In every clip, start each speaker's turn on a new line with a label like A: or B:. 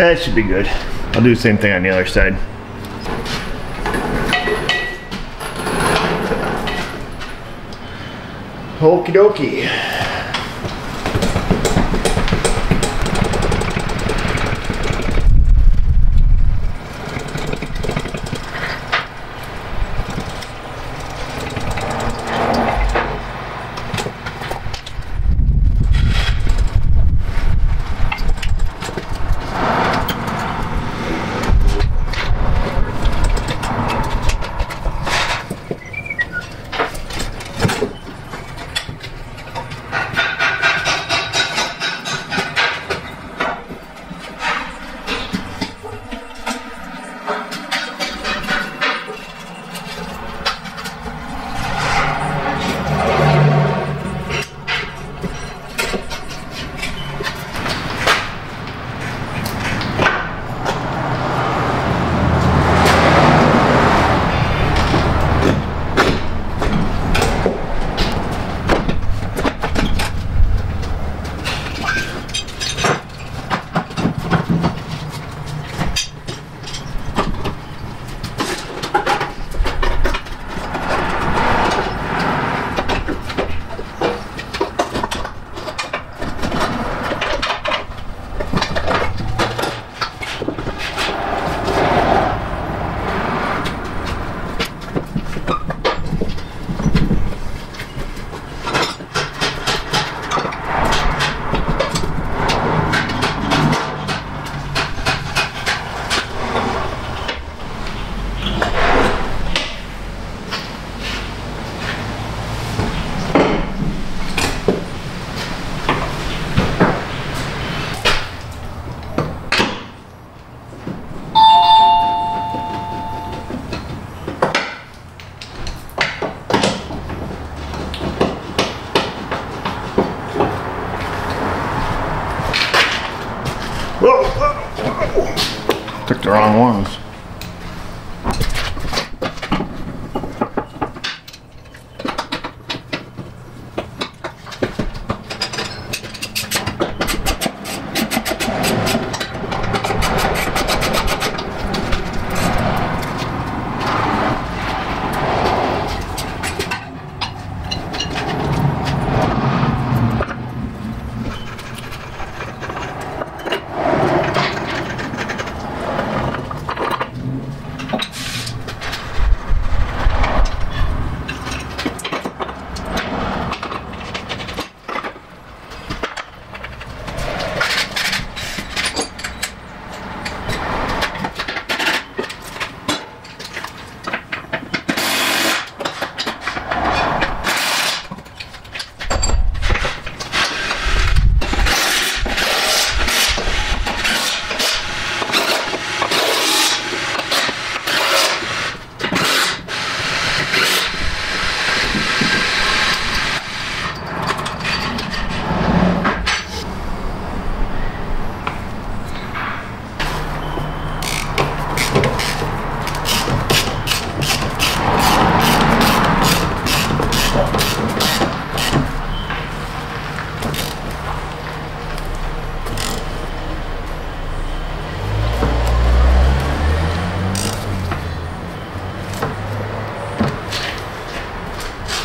A: That should be good. I'll do the same thing on the other side. Okie dokie.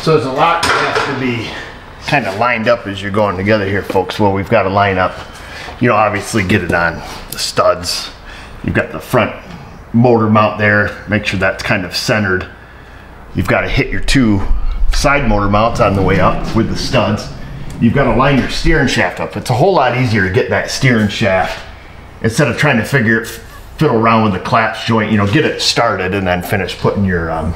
A: So there's a lot that has to be kind of lined up as you're going together here, folks. Well, we've got to line up, you know, obviously get it on the studs. You've got the front motor mount there. Make sure that's kind of centered. You've got to hit your two side motor mounts on the way up with the studs. You've got to line your steering shaft up. It's a whole lot easier to get that steering shaft instead of trying to figure it, fiddle around with the clatch joint. You know, get it started and then finish putting your um,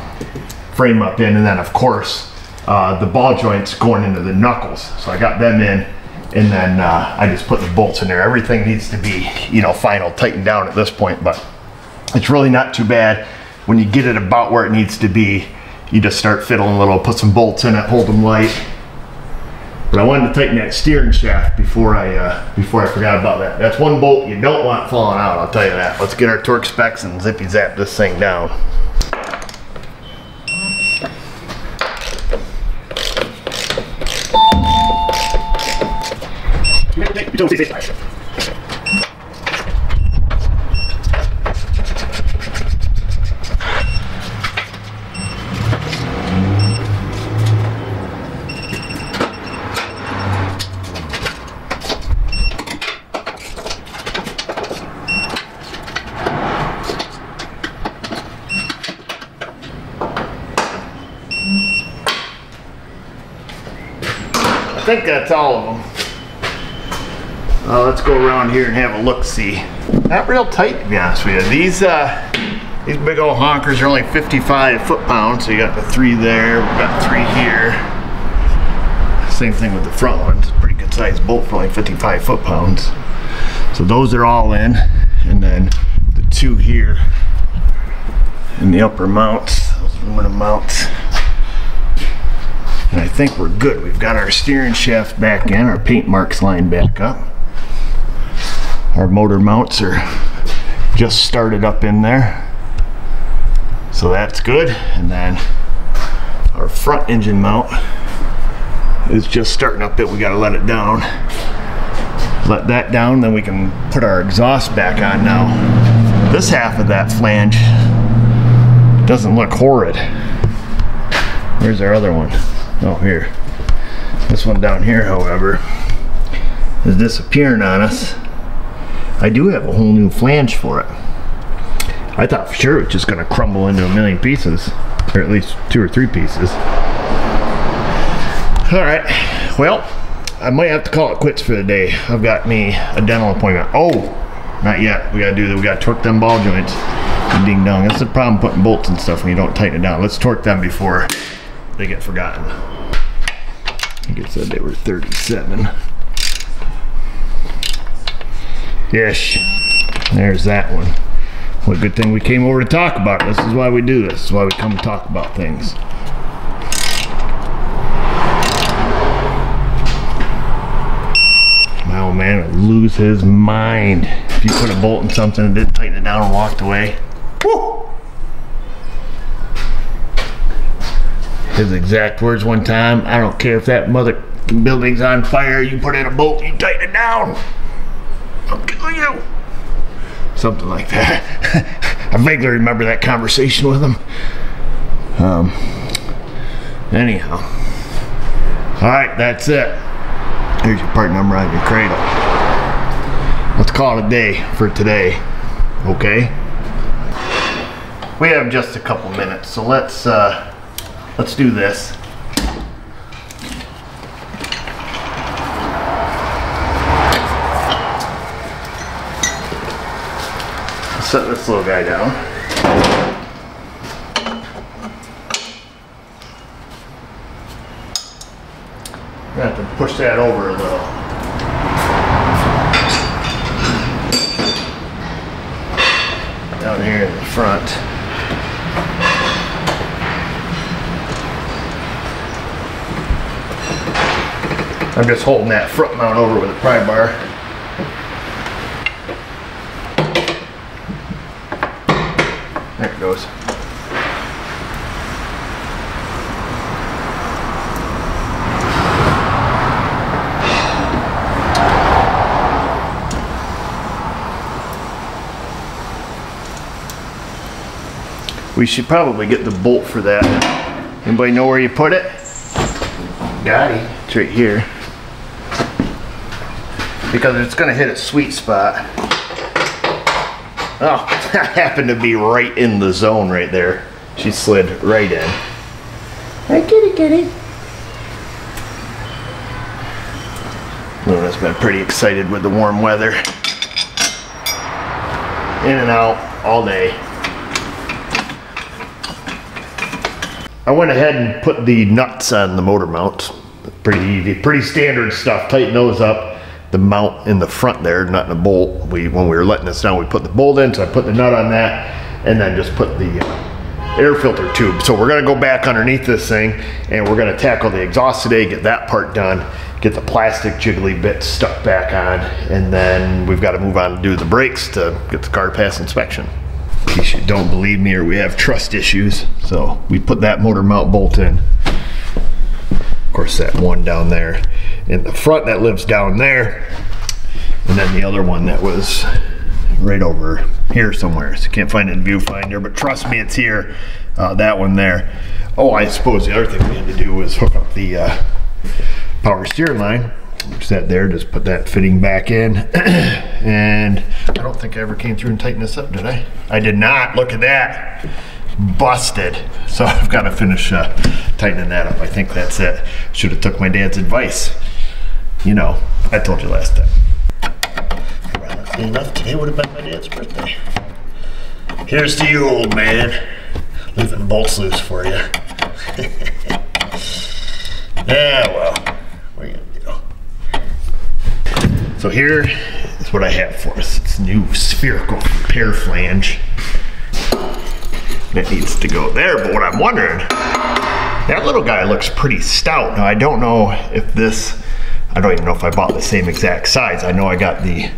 A: frame up in, and then of course uh, the ball joints going into the knuckles. So I got them in, and then uh, I just put the bolts in there. Everything needs to be, you know, final tightened down at this point, but it's really not too bad. When you get it about where it needs to be, you just start fiddling a little, put some bolts in it, hold them light. But I wanted to tighten that steering shaft before I uh, before I forgot about that. That's one bolt you don't want falling out, I'll tell you that. Let's get our torque specs and zippy zap this thing down. Don't do this, I think that's all of them. Uh, let's go around here and have a look see. Not real tight to be honest with you. These uh, these big old honkers are only 55 foot pounds. So you got the three there, we've got three here. Same thing with the front ones. Pretty good sized bolt for like 55 foot pounds. So those are all in. And then the two here in the upper mounts, those aluminum mounts. And I think we're good. We've got our steering shaft back in, our paint marks lined back up. Our motor mounts are just started up in there. So that's good. And then our front engine mount is just starting up it. We gotta let it down. Let that down, then we can put our exhaust back on now. This half of that flange doesn't look horrid. Where's our other one? Oh, here. This one down here, however, is disappearing on us. I do have a whole new flange for it. I thought for sure it was just going to crumble into a million pieces, or at least two or three pieces. All right, well, I might have to call it quits for the day. I've got me a dental appointment. Oh, not yet. We gotta do that. We gotta torque them ball joints. Ding dong. That's the problem putting bolts and stuff when you don't tighten it down. Let's torque them before they get forgotten. I think it said they were 37. Yes, there's that one. What a good thing we came over to talk about. This is why we do this. This is why we come to talk about things. My old man would lose his mind if you put a bolt in something and didn't tighten it down and walked away. Woo! His exact words one time, I don't care if that mother building's on fire, you put in a bolt, you tighten it down. I'll kill you. Something like that. I vaguely remember that conversation with him. Um, anyhow. All right, that's it. Here's your part number on your cradle. Let's call it a day for today. Okay? We have just a couple minutes, so let's uh, let's do this. Set this little guy down. I'm Gonna have to push that over a little. Down here in the front. I'm just holding that front mount over with a pry bar. There it goes. We should probably get the bolt for that. Anybody know where you put it? Got it. It's right here. Because it's gonna hit a sweet spot. Oh, that happened to be right in the zone right there. She slid right in. Hi, kitty, kitty. Luna's been pretty excited with the warm weather. In and out all day. I went ahead and put the nuts on the motor mount. Pretty easy, pretty standard stuff. Tighten those up. The mount in the front there, not in a bolt. We when we were letting this down, we put the bolt in, so I put the nut on that, and then just put the uh, air filter tube. So we're gonna go back underneath this thing, and we're gonna tackle the exhaust today, get that part done, get the plastic jiggly bits stuck back on, and then we've got to move on to do the brakes to get the car pass inspection. Case you don't believe me or we have trust issues, so we put that motor mount bolt in. Of course, that one down there in the front that lives down there, and then the other one that was right over here somewhere. So can't find it in viewfinder, but trust me, it's here. Uh, that one there. Oh, I suppose the other thing we had to do was hook up the uh, power steering line. That there, just put that fitting back in. and I don't think I ever came through and tightened this up, did I? I did not. Look at that. Busted. So I've got to finish uh, tightening that up. I think that's it. Should have took my dad's advice. you know, I told you last time. Ironically enough, today would have been my dad's birthday. Here's to you, old man. Leaving bolts loose for you. yeah, well, what are you gonna do? So here is what I have for us. It's new spherical repair flange. That needs to go there, but what I'm wondering, that little guy looks pretty stout. Now I don't know if this, I don't even know if I bought the same exact size. I know I got the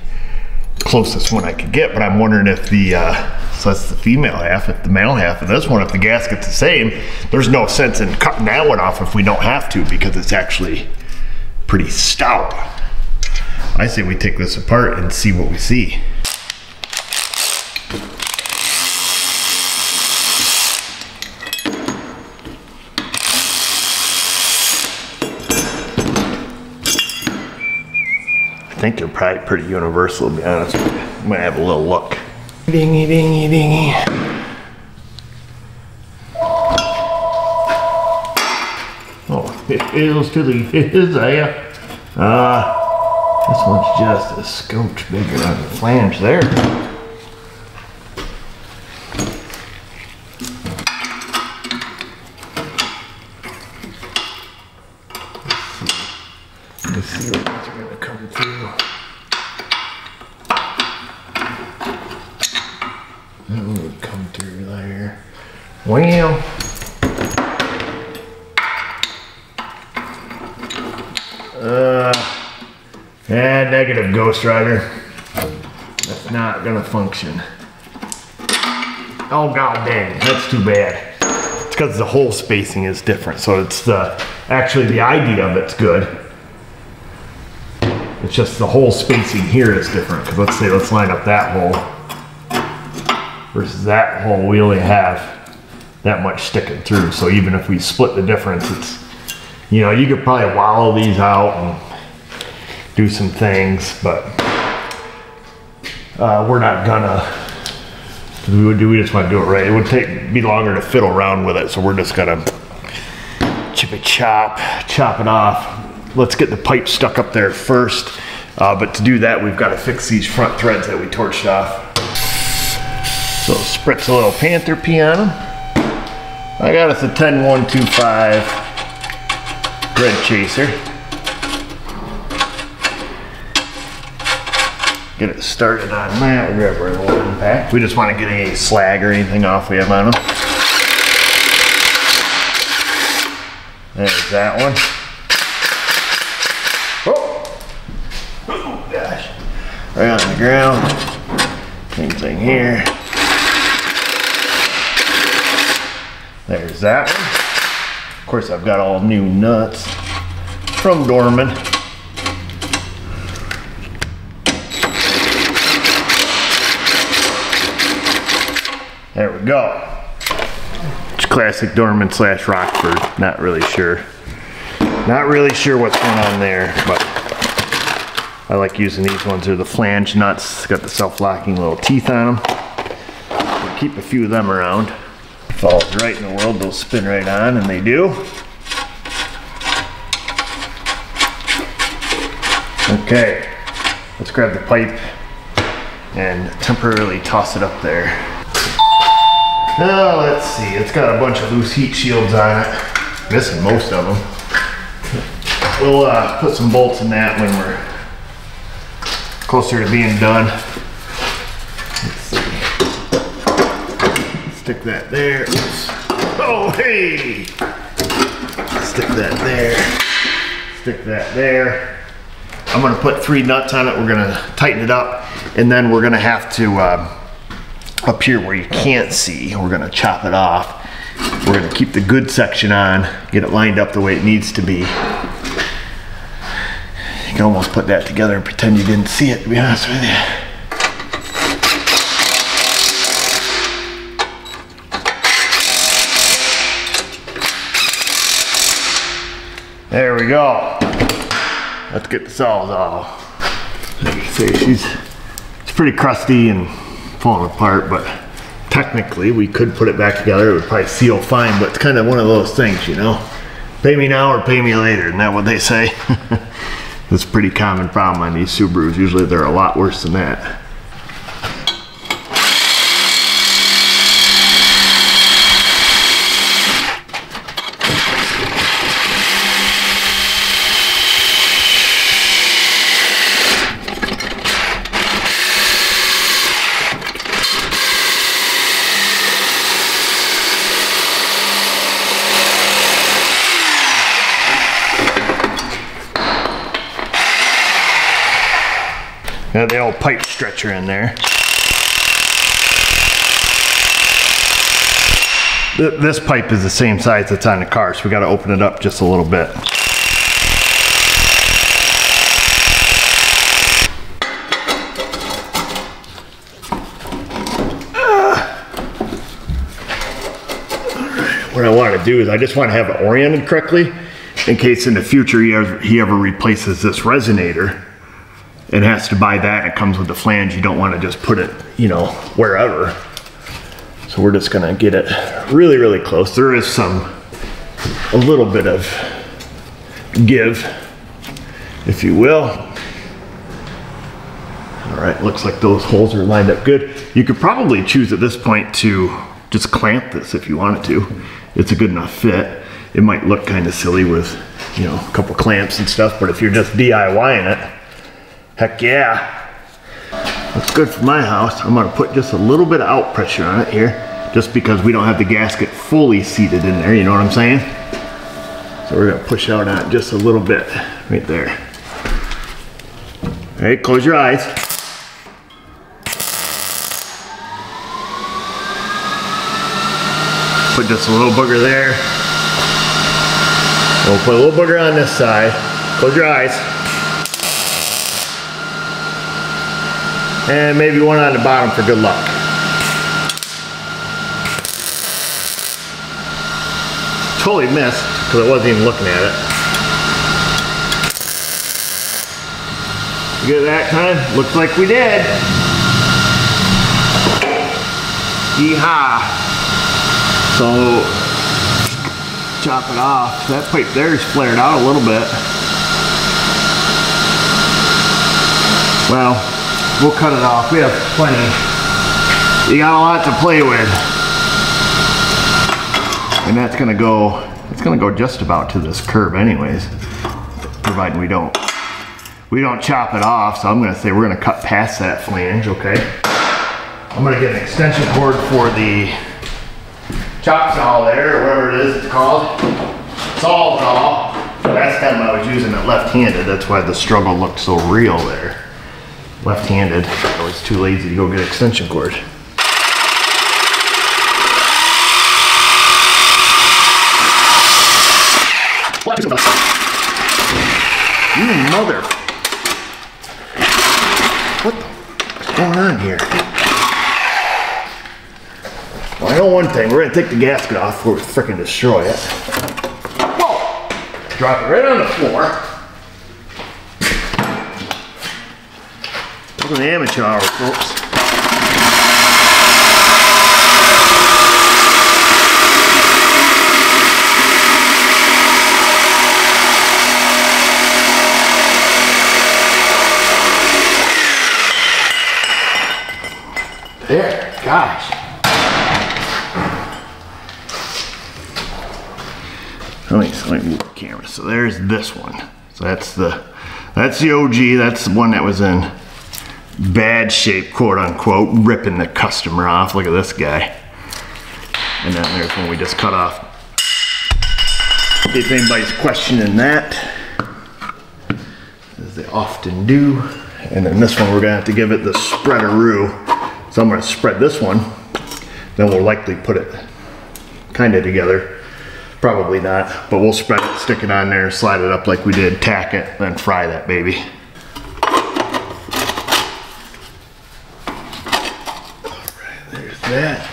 A: closest one I could get, but I'm wondering if the, uh, so that's the female half, if the male half of this one, if the gasket's the same, there's no sense in cutting that one off if we don't have to because it's actually pretty stout. I say we take this apart and see what we see. I think they're probably pretty universal to be honest with you. I'm gonna have a little look. Dingy dingy dingy. Oh, hills to the hills there. Ah, this one's just a scotch bigger on the flange there. Let's see these are gonna come through. That one would come through there. Well. Uh, yeah, negative Ghost Rider. That's not gonna function. Oh god dang, that's too bad. It's because the hole spacing is different, so it's the actually the idea of it's good. It's just the hole spacing here is different. Because let's say let's line up that hole versus that hole. We only have that much sticking through. So even if we split the difference, it's you know you could probably wallow these out and do some things, but uh, we're not gonna. We would do. We just want to do it right. It would take be longer to fiddle around with it, so we're just gonna chip it, chop, chop it off. Let's get the pipe stuck up there first. Uh, but to do that, we've got to fix these front threads that we torched off. So spritz a little Panther P on them. I got us a 10125 thread chaser. Get it started on that. We'll grab our little impact. We just want to get any slag or anything off we have on them. There's that one. Oh! Oh gosh. Right on the ground. Same thing here. There's that one. Of course, I've got all new nuts from Dorman. There we go. It's classic Dorman slash Rockford. Not really sure. Not really sure what's going on there, but I like using these ones. They're the flange nuts. It's got the self-locking little teeth on them. We'll keep a few of them around. If right in the world, they'll spin right on, and they do. Okay, let's grab the pipe and temporarily toss it up there. Let's see, it's got a bunch of loose heat shields on it. Missing most of them. We'll uh, put some bolts in that when we're closer to being done. Stick that there. Oops. Oh, hey! Stick that there. Stick that there. I'm gonna put three nuts on it. We're gonna tighten it up, and then we're gonna have to uh, up here where you can't see, we're gonna chop it off. We're gonna keep the good section on, get it lined up the way it needs to be. You can almost put that together and pretend you didn't see it, to be honest with you. There we go. Let's get the saws off. Like you say, she's it's pretty crusty and falling apart, but technically we could put it back together. It would probably seal fine, but it's kind of one of those things, you know. Pay me now or pay me later, isn't that what they say? That's a pretty common problem on these Subarus. Usually they're a lot worse than that. Got the old pipe stretcher in there. This pipe is the same size that's on the car, so we gotta open it up just a little bit. What I want to do is I just want to have it oriented correctly in case in the future he ever, he ever replaces this resonator and has to buy that. It comes with the flange. You don't want to just put it, you know, wherever. So we're just gonna get it really, really close. There is some, a little bit of give, if you will. All right, looks like those holes are lined up good. You could probably choose at this point to just clamp this if you wanted to. It's a good enough fit. It might look kind of silly with, you know, a couple clamps and stuff, but if you're just DIYing it, Heck yeah. That's good for my house. I'm gonna put just a little bit of out pressure on it here, just because we don't have the gasket fully seated in there, you know what I'm saying? So we're gonna push out on it just a little bit, right there. All right, close your eyes. Put just a little booger there. We'll put a little booger on this side. Close your eyes. And maybe one on the bottom for good luck. Totally missed because I wasn't even looking at it. Good that time? Looks like we did. Yeehaw. So, chop it off. That pipe there is flared out a little bit. Well, we'll cut it off. We have plenty. You got a lot to play with. And that's gonna go, it's gonna go just about to this curve anyways, providing we don't, we don't chop it off. So I'm gonna say we're gonna cut past that flange, okay? I'm gonna get an extension cord for the chop saw there, or whatever it is it's called. Saw saw. Last time I was using it left-handed, that's why the struggle looked so real there left-handed. I was too lazy to go get an extension cord. You mother. What the what's going on here? Well, I know one thing. We're gonna take the gasket off before we frickin' destroy it. Whoa! Drop it right on the floor. The amateur hour, folks. There, gosh. Let me, let me move the camera. So there's this one. So that's the that's the OG. That's the one that was in bad shape, quote unquote, ripping the customer off. Look at this guy. And then there's one we just cut off. If anybody's questioning that, as they often do. And then this one, we're gonna have to give it the spreaderoo. So I'm gonna spread this one. Then we'll likely put it kind of together. Probably not, but we'll spread it, stick it on there, slide it up like we did, tack it, then fry that baby. That.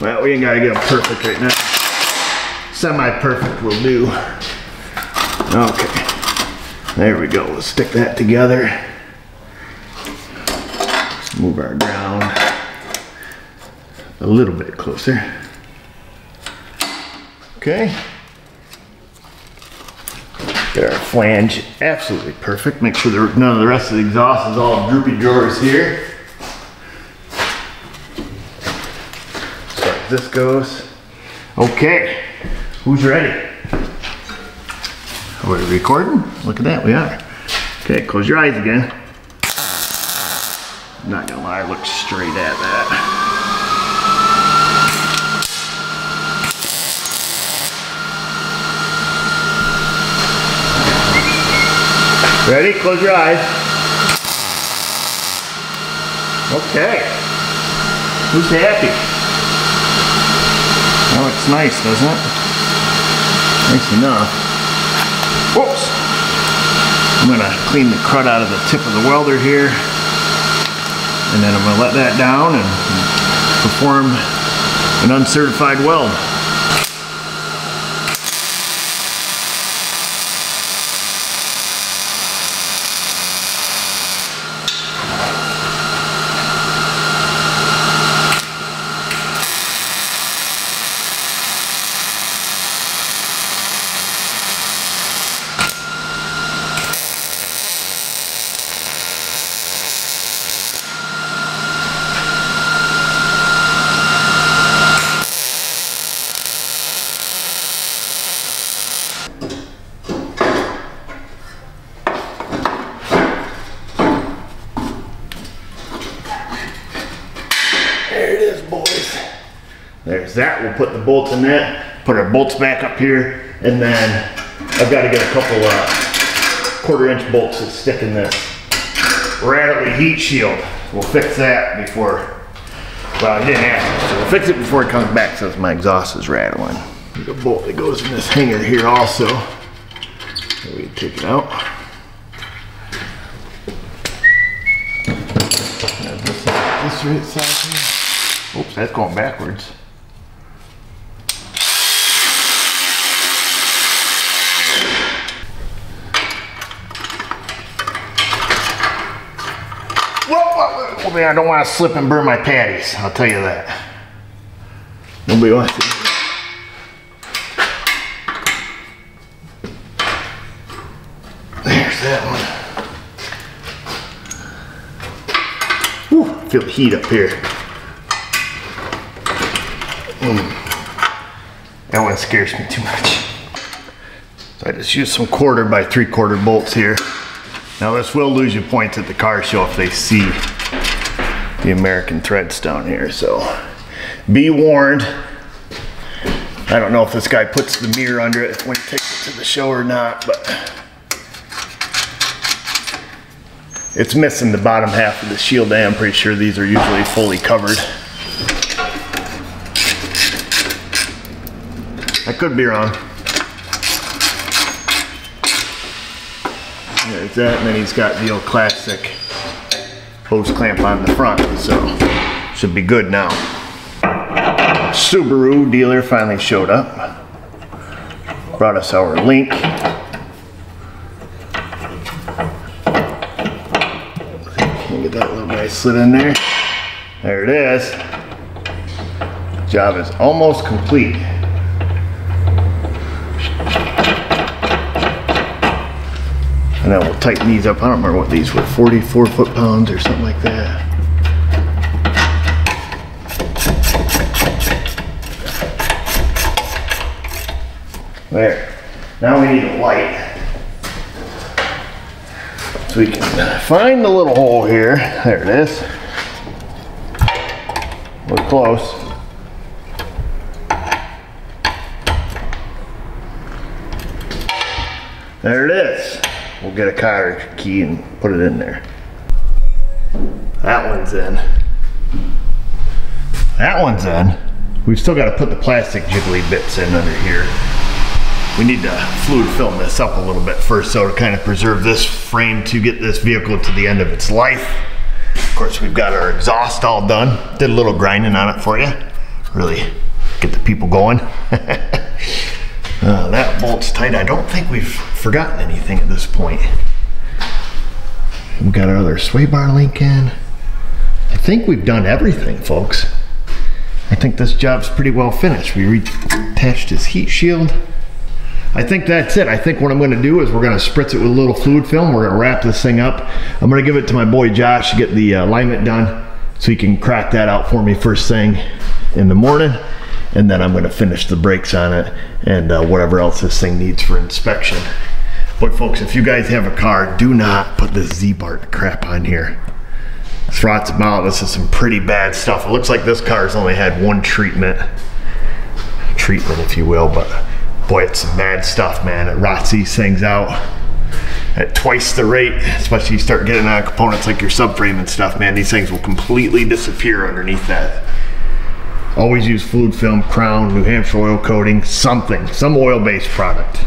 A: Well, we ain't gotta get them perfect right now. semi-perfect will do. Okay. There we go. Let's stick that together. Our ground a little bit closer. Okay. Get our flange absolutely perfect. Make sure there, none of the rest of the exhaust is all droopy drawers here. This goes. Okay, who's ready? Are we recording? Look at that, we are. Okay, close your eyes again. Not gonna lie, I look straight at that. Ready? Close your eyes. Okay. Who's happy? That looks nice, doesn't it? Nice enough. Whoops. I'm gonna clean the crud out of the tip of the welder here. And then I'm gonna let that down and perform an uncertified weld. There it is, boys. There's that. We'll put bolts in that. Put our bolts back up here. And then I've got to get a couple uh, quarter inch bolts to stick in this rattly heat shield. We'll fix that before, well, I didn't to. So we'll fix it before it comes back since my exhaust is rattling. There's a bolt that goes in this hanger here also. So we take it out. This right side here. Oops, that's going backwards. Whoa, whoa, whoa, man, I don't want to slip and burn my patties. I'll tell you that. Nobody wants to. There's that one. Whew, feel the heat up here. Mm. That one scares me too much. So I just used some quarter by three quarter bolts here. Now this will lose you points at the car show if they see the American threads down here, so be warned. I don't know if this guy puts the mirror under it when he takes it to the show or not, but it's missing the bottom half of the shield. I'm pretty sure these are usually fully covered. I could be wrong. There's that, and then he's got the old classic hose clamp on the front, so should be good now. Subaru dealer finally showed up. Brought us our link. Get that little guy slid in there. There it is. Job is almost complete. And then we'll tighten these up. I don't remember what these were, 44 foot pounds or something like that. There. Now we need a light. So we can find the little hole here. There it is. We're close. There it is. We'll get a car key and put it in there. That one's in. That one's in. We've still got to put the plastic jiggly bits in under here. We need to fluid film this up a little bit first so to kind of preserve this frame to get this vehicle to the end of its life. Of course, we've got our exhaust all done. Did a little grinding on it for you. Really get the people going. bolts tight. I don't think we've forgotten anything at this point. We've got our other sway bar link in. I think we've done everything, folks. I think this job's pretty well finished. We reattached his heat shield. I think that's it. I think what I'm gonna do is we're gonna spritz it with a little fluid film. We're gonna wrap this thing up. I'm gonna give it to my boy Josh to get the uh, alignment done so he can crack that out for me first thing in the morning. And then I'm gonna finish the brakes on it and uh, whatever else this thing needs for inspection. But folks, if you guys have a car, do not put this Ziebart crap on here. That's what it's about. This is some pretty bad stuff. It looks like this car's only had one treatment, treatment if you will, but boy, it's some bad stuff, man. It rots these things out at twice the rate, especially you start getting on components like your subframe and stuff, man. These things will completely disappear underneath that. Always use fluid film, Krown, New Hampshire oil coating, something, some oil-based product.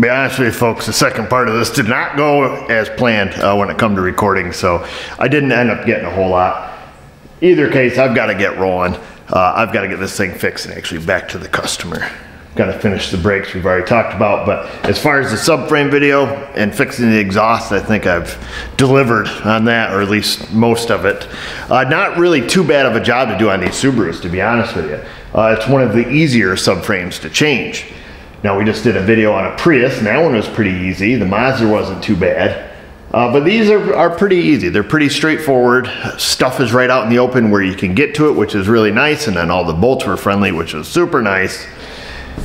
A: Be honest with you folks, the second part of this did not go as planned uh, when it come to recording, so I didn't end up getting a whole lot. Either case, I've got to get rolling. Uh, I've got to get this thing fixed and actually back to the customer. Got to finish the brakes we've already talked about, but as far as the subframe video and fixing the exhaust, I think I've delivered on that, or at least most of it. Uh, not really too bad of a job to do on these Subarus, to be honest with you. Uh, it's one of the easier subframes to change. Now we just did a video on a Prius and that one was pretty easy. The Mazda wasn't too bad. Uh, but these are, are pretty easy. They're pretty straightforward. Stuff is right out in the open where you can get to it, which is really nice. And then all the bolts were friendly, which was super nice.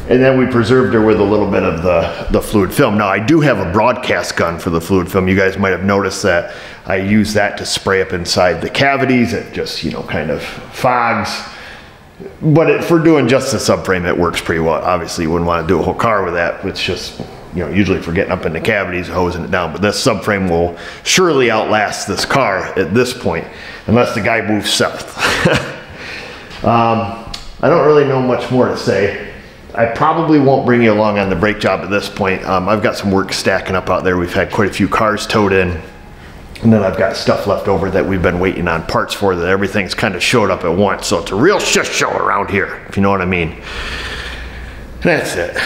A: And then we preserved her with a little bit of the, the fluid film. Now I do have a broadcast gun for the fluid film. You guys might have noticed that I use that to spray up inside the cavities. It just, you know, kind of fogs but it, for doing just the subframe, it works pretty well. Obviously, you wouldn't want to do a whole car with that. It's just, you know, usually for getting up in the cavities, hosing it down. But this subframe will surely outlast this car at this point, unless the guy moves south. um, I don't really know much more to say. I probably won't bring you along on the brake job at this point. Um, I've got some work stacking up out there. We've had quite a few cars towed in. And then I've got stuff left over that we've been waiting on parts for that everything's kind of showed up at once. So it's a real shit show around here, if you know what I mean. That's it.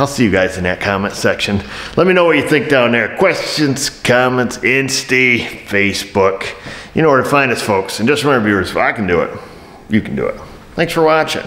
A: I'll see you guys in that comment section. Let me know what you think down there. Questions, comments, Insta, Facebook. You know where to find us, folks. And just remember, viewers, if I can do it, you can do it. Thanks for watching.